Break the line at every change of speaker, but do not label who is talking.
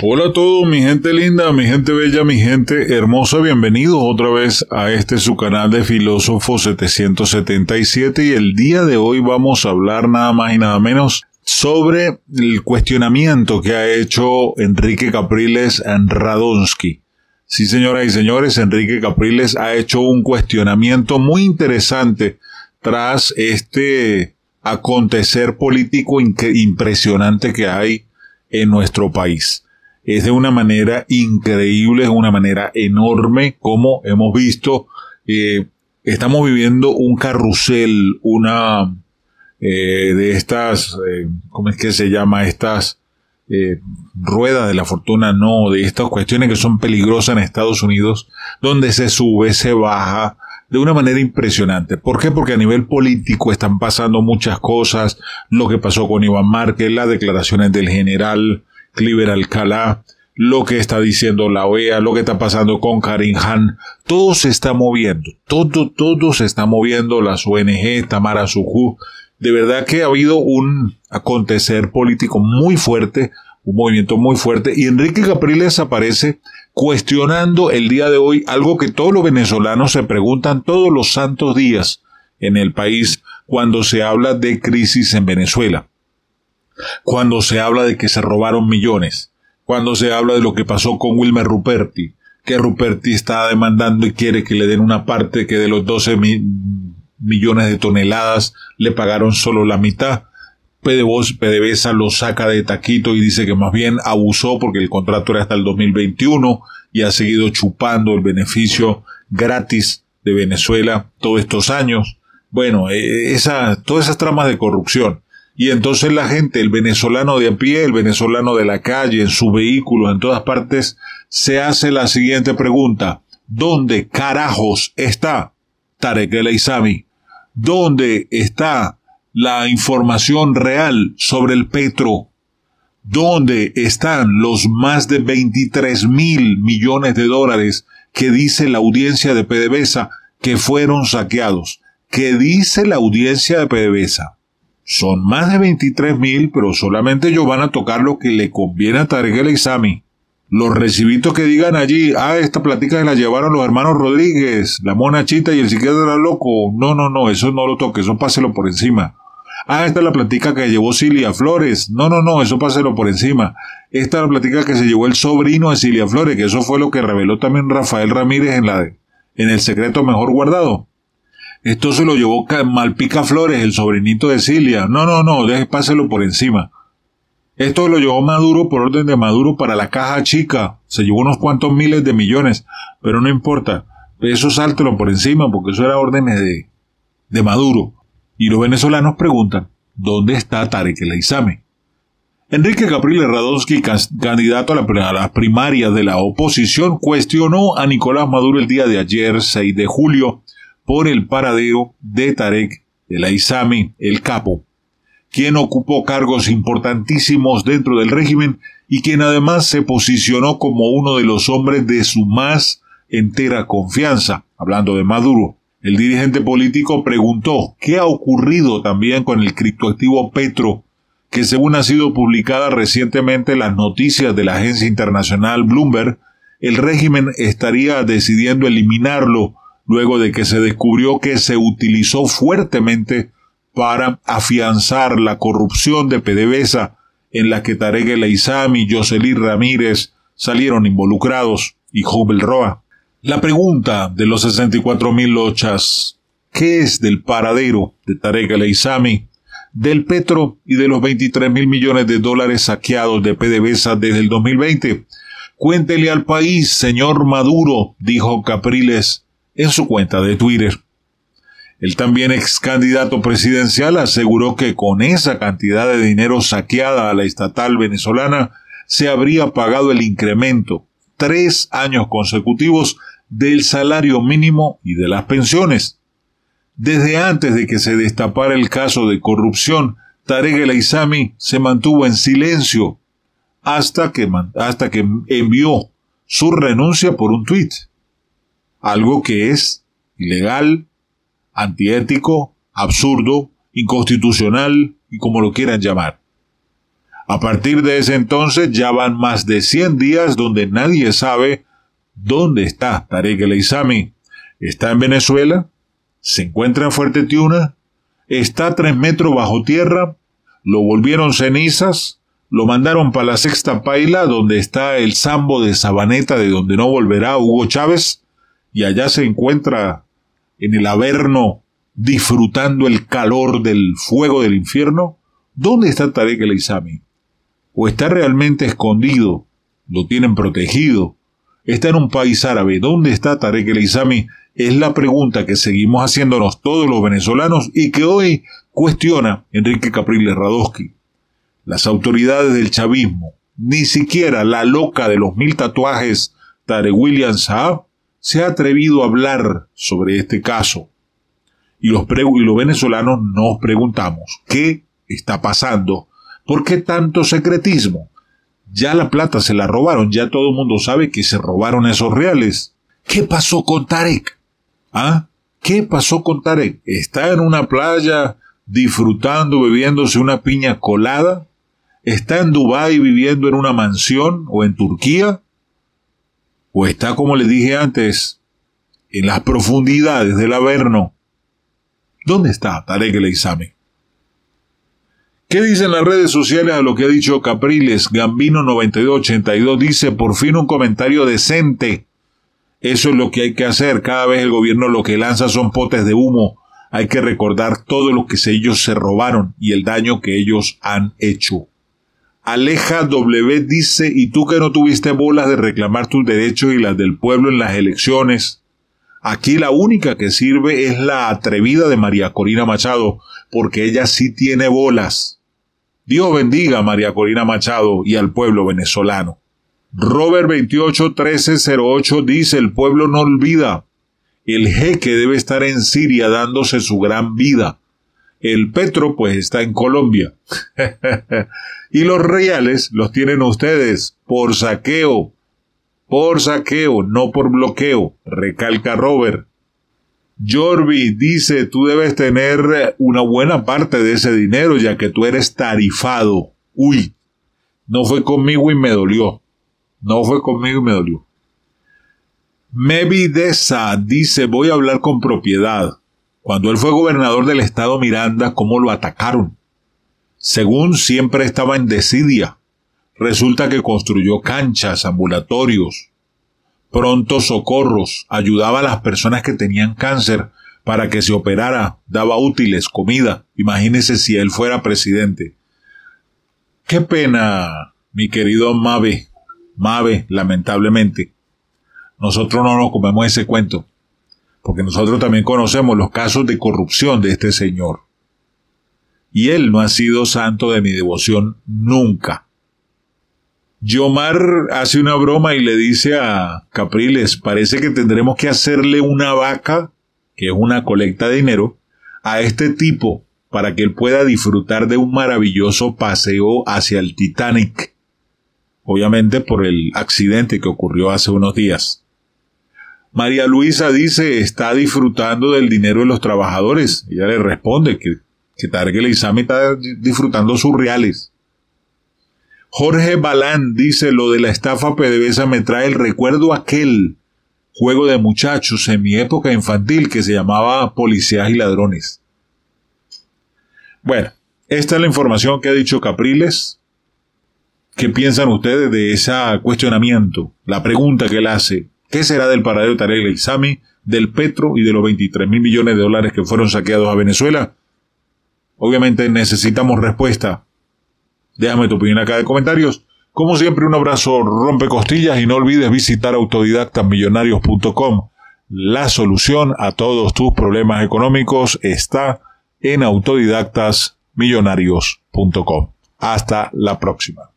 Hola a todos, mi gente linda, mi gente bella, mi gente hermosa, bienvenidos otra vez a este su canal de Filósofo 777 y el día de hoy vamos a hablar nada más y nada menos sobre el cuestionamiento que ha hecho Enrique Capriles en Radonsky. Sí, señoras y señores, Enrique Capriles ha hecho un cuestionamiento muy interesante tras este acontecer político impresionante que hay en nuestro país es de una manera increíble, es una manera enorme, como hemos visto. Eh, estamos viviendo un carrusel, una eh, de estas, eh, ¿cómo es que se llama? Estas ruedas de la fortuna, no, de estas cuestiones que son peligrosas en Estados Unidos, donde se sube, se baja, de una manera impresionante. ¿Por qué? Porque a nivel político están pasando muchas cosas, lo que pasó con Iván Márquez, las declaraciones del general, Cliver Alcalá, lo que está diciendo la OEA, lo que está pasando con Karim Han, todo se está moviendo, todo, todo se está moviendo, las ONG, Tamara Suju, de verdad que ha habido un acontecer político muy fuerte, un movimiento muy fuerte, y Enrique Capriles aparece cuestionando el día de hoy algo que todos los venezolanos se preguntan todos los santos días en el país cuando se habla de crisis en Venezuela cuando se habla de que se robaron millones, cuando se habla de lo que pasó con Wilmer Ruperti, que Ruperti está demandando y quiere que le den una parte que de los 12 millones de toneladas le pagaron solo la mitad. PDVSA lo saca de taquito y dice que más bien abusó porque el contrato era hasta el 2021 y ha seguido chupando el beneficio gratis de Venezuela todos estos años. Bueno, eh, esa, todas esas tramas de corrupción. Y entonces la gente, el venezolano de a pie, el venezolano de la calle, en su vehículo, en todas partes, se hace la siguiente pregunta. ¿Dónde carajos está Tarek El Aizami? ¿Dónde está la información real sobre el petro? ¿Dónde están los más de 23 mil millones de dólares que dice la audiencia de PDVSA que fueron saqueados? ¿Qué dice la audiencia de PDVSA? Son más de 23 mil, pero solamente ellos van a tocar lo que le conviene a Tarek el Exami. Los recibitos que digan allí, ah, esta plática se la llevaron los hermanos Rodríguez, la mona chita y el psiquiatra loco. No, no, no, eso no lo toque, eso páselo por encima. Ah, esta es la plática que llevó Cilia Flores. No, no, no, eso páselo por encima. Esta es la plática que se llevó el sobrino de Cilia Flores, que eso fue lo que reveló también Rafael Ramírez en la en el secreto mejor guardado. Esto se lo llevó Malpica Flores, el sobrinito de Cilia. No, no, no, deje, páselo por encima. Esto lo llevó Maduro por orden de Maduro para la caja chica. Se llevó unos cuantos miles de millones, pero no importa. Eso sáltelo por encima porque eso era órdenes de, de Maduro. Y los venezolanos preguntan, ¿dónde está Tarek El? Enrique Capriles Radonsky, candidato a, la, a las primarias de la oposición, cuestionó a Nicolás Maduro el día de ayer, 6 de julio, por el paradero de Tarek el Aizami, el capo, quien ocupó cargos importantísimos dentro del régimen y quien además se posicionó como uno de los hombres de su más entera confianza, hablando de Maduro. El dirigente político preguntó qué ha ocurrido también con el criptoactivo Petro, que según ha sido publicada recientemente en las noticias de la agencia internacional Bloomberg, el régimen estaría decidiendo eliminarlo luego de que se descubrió que se utilizó fuertemente para afianzar la corrupción de PDVSA en la que Tarek El y Jocelyn Ramírez salieron involucrados y Jubel Roa. La pregunta de los 64 mil lochas, ¿qué es del paradero de Tarek El del Petro y de los 23 mil millones de dólares saqueados de PDVSA desde el 2020? Cuéntele al país, señor Maduro, dijo Capriles en su cuenta de Twitter. El también ex candidato presidencial aseguró que con esa cantidad de dinero saqueada a la estatal venezolana se habría pagado el incremento tres años consecutivos del salario mínimo y de las pensiones. Desde antes de que se destapara el caso de corrupción, Tarek El se mantuvo en silencio hasta que, hasta que envió su renuncia por un tuit algo que es ilegal, antiético, absurdo, inconstitucional y como lo quieran llamar. A partir de ese entonces ya van más de 100 días donde nadie sabe dónde está Tarek El. ¿Está en Venezuela? ¿Se encuentra en Fuerte Tiuna? ¿Está tres metros bajo tierra? ¿Lo volvieron cenizas? ¿Lo mandaron para la sexta paila donde está el sambo de Sabaneta de donde no volverá Hugo Chávez? Y allá se encuentra en el Averno disfrutando el calor del fuego del infierno? ¿Dónde está Tarek El Aizami? o está realmente escondido, lo tienen protegido, está en un país árabe, ¿dónde está Tarek El Isami? Es la pregunta que seguimos haciéndonos todos los venezolanos y que hoy cuestiona Enrique Capriles Radosky. Las autoridades del chavismo, ni siquiera la loca de los mil tatuajes Tarek William Saab se ha atrevido a hablar sobre este caso. Y los, venezolanos nos preguntamos, ¿qué está pasando ¿Por qué tanto secretismo? Ya la plata se la robaron, ya todo el mundo sabe que se robaron esos reales. ¿Qué pasó con Tarek? ¿Ah? ¿Qué pasó con Tarek? ¿Está en una playa disfrutando, bebiéndose una piña colada? ¿Está en Dubái viviendo en una mansión o en Turquía? ¿O está, como le dije antes, en las profundidades del Averno? ¿Dónde está Tarek el examen? ¿Qué dicen las redes sociales a lo que ha dicho Capriles? Gambino9282 dice, por fin un comentario decente. Eso es lo que hay que hacer. Cada vez el gobierno lo que lanza son potes de humo. Hay que recordar todo lo que ellos se robaron y el daño que ellos han hecho. Aleja W dice, ¿y tú que no tuviste bolas de reclamar tus derechos y las del pueblo en las elecciones? Aquí la única que sirve es la atrevida de María Corina Machado, porque ella sí tiene bolas. Dios bendiga a María Corina Machado y al pueblo venezolano. Robert 281308 dice el pueblo no olvida. El jeque debe estar en Siria dándose su gran vida. El Petro pues está en Colombia. y los reales los tienen ustedes por saqueo. Por saqueo, no por bloqueo, recalca Robert. Jorvi dice, tú debes tener una buena parte de ese dinero ya que tú eres tarifado. Uy, no fue conmigo y me dolió. No fue conmigo y me dolió. Mevidesa dice, voy a hablar con propiedad. Cuando él fue gobernador del estado Miranda, ¿cómo lo atacaron? Según siempre estaba en desidia. Resulta que construyó canchas, ambulatorios, pronto socorros, ayudaba a las personas que tenían cáncer para que se operara, daba útiles, comida. Imagínese si él fuera presidente. Qué pena, mi querido Mave. Mave, lamentablemente. Nosotros no nos comemos ese cuento, porque nosotros también conocemos los casos de corrupción de este señor. Y él no ha sido santo de mi devoción nunca. Yomar hace una broma y le dice a Capriles, parece que tendremos que hacerle una vaca, que es una colecta de dinero, a este tipo para que él pueda disfrutar de un maravilloso paseo hacia el Titanic. Obviamente por el accidente que ocurrió hace unos días. María Luisa dice, está disfrutando del dinero de los trabajadores. Ella le responde que, que Tarek Isami está disfrutando sus reales. Jorge Balán dice lo de la estafa PDVSA me trae el recuerdo aquel juego de muchachos en mi época infantil que se llamaba Policías y Ladrones. Bueno, esta es la información que ha dicho Capriles. ¿Qué piensan ustedes de ese cuestionamiento? La pregunta que él hace. ¿Qué será del paradero de Tarek Isami, del Petro y de los 23 mil millones de dólares que fueron saqueados a Venezuela? Obviamente necesitamos respuesta Déjame tu opinión acá de comentarios. Como siempre, un abrazo rompe costillas y no olvides visitar autodidactamillonarios.com. La solución a todos tus problemas económicos está en autodidactasmillonarios.com. Hasta la próxima.